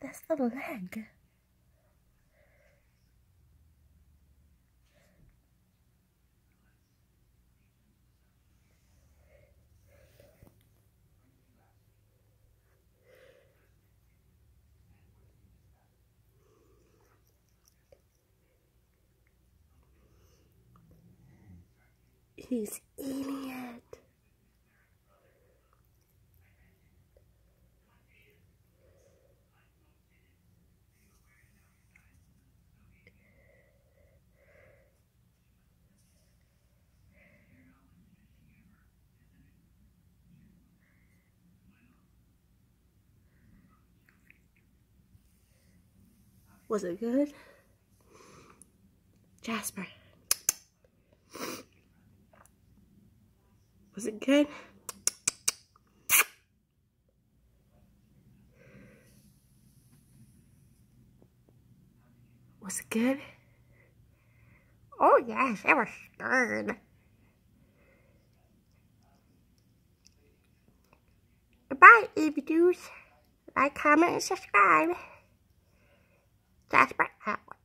That's the leg. He's eating it. Was it good? Jasper. Was it good? Was it good? Oh yes, it was good. Goodbye, Evie Like, comment, and subscribe. Jasper out.